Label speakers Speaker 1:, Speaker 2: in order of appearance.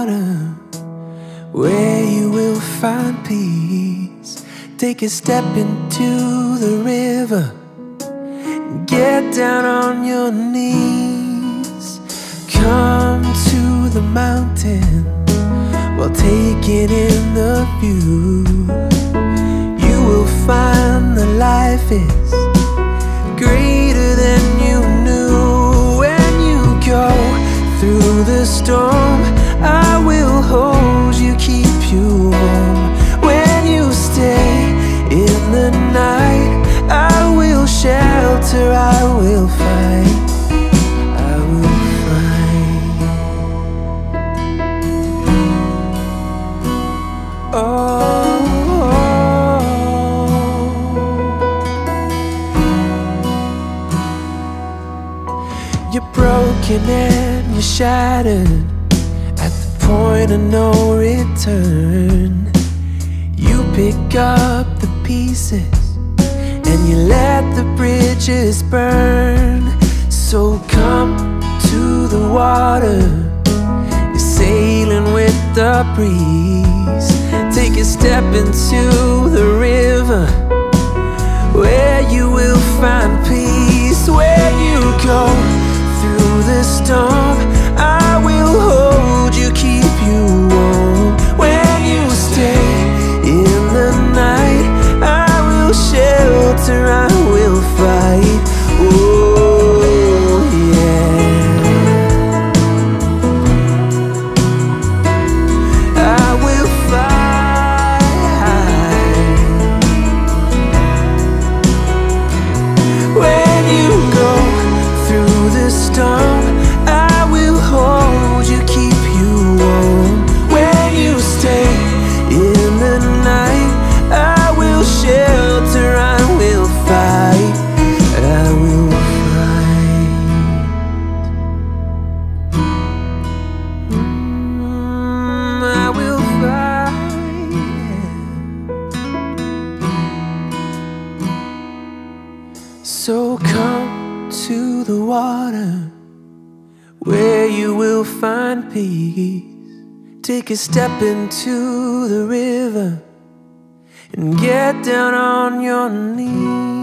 Speaker 1: water where you will find peace. Take a step into the river get down on your knees. Come to the mountain while taking in the view. You will find that life is greater than you knew when you go through the storm. You're broken and you're shattered at the point of no return. You pick up the pieces and you let the bridges burn. So come to the water, you're sailing with the breeze. Take a step into the river where you So come to the water where you will find peace. Take a step into the river and get down on your knees.